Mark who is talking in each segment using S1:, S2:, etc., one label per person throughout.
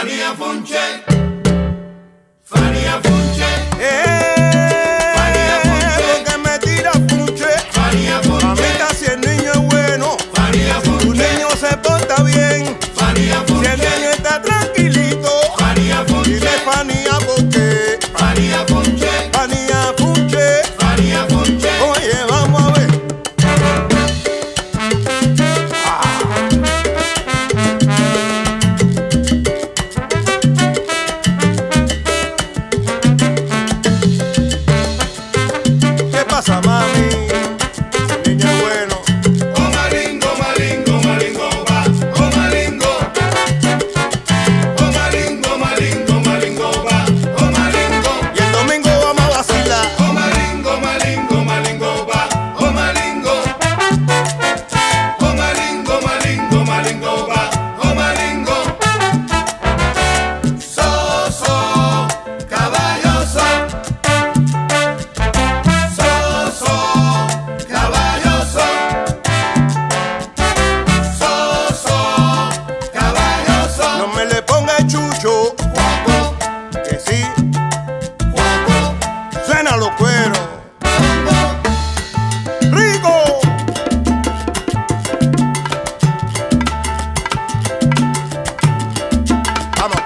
S1: Giovanni Afonche.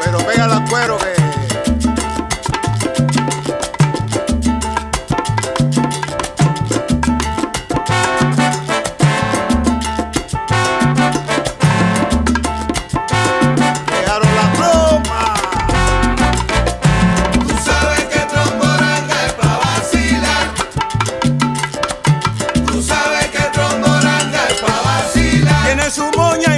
S2: Pero venga la cuero que arro la pluma. Tú sabes
S1: que trombó
S2: es pa vacila. Tú sabes que trombó
S1: es
S2: pa vacilar. Tiene su moña.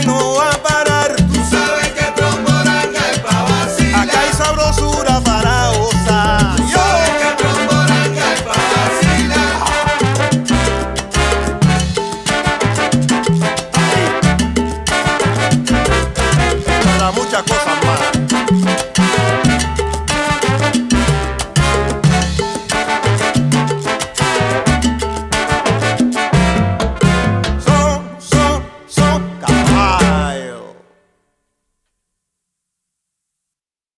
S2: da costa